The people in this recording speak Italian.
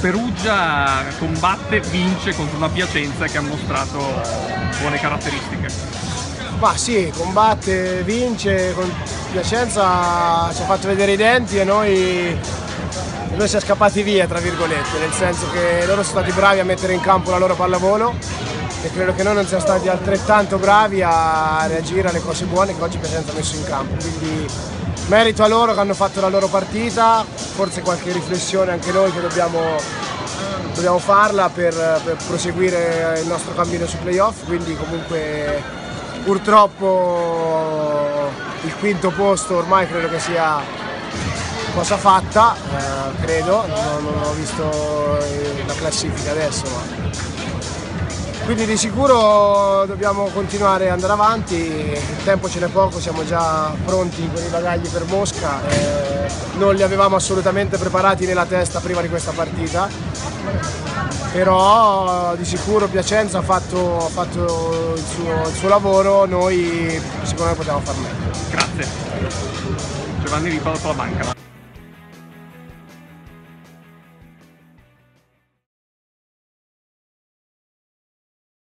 Perugia combatte, vince contro una Piacenza che ha mostrato buone caratteristiche. Ma sì, combatte, vince, con Piacenza ci ha fatto vedere i denti e noi, noi siamo scappati via, tra virgolette, nel senso che loro sono stati bravi a mettere in campo la loro pallavolo e credo che noi non siamo stati altrettanto bravi a reagire alle cose buone che oggi Piacenza ha messo in campo. Quindi merito a loro che hanno fatto la loro partita, forse qualche riflessione anche noi che dobbiamo, dobbiamo farla per, per, proseguire il nostro cammino su playoff, quindi comunque purtroppo il quinto posto ormai credo che sia cosa fatta, eh, credo, non, non, ho visto la classifica adesso. Ma quindi di sicuro dobbiamo continuare ad andare avanti, il tempo ce n'è poco, siamo già pronti con i bagagli per Mosca, non li avevamo assolutamente preparati nella testa prima di questa partita, però di sicuro Piacenza ha fatto, ha fatto il, suo, il, suo, lavoro, noi sicuramente potevamo far meglio. Grazie. Giovanni Ripalo la banca.